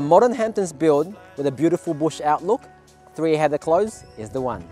A modern Hamptons build with a beautiful bush outlook, Three Heather Close is the one.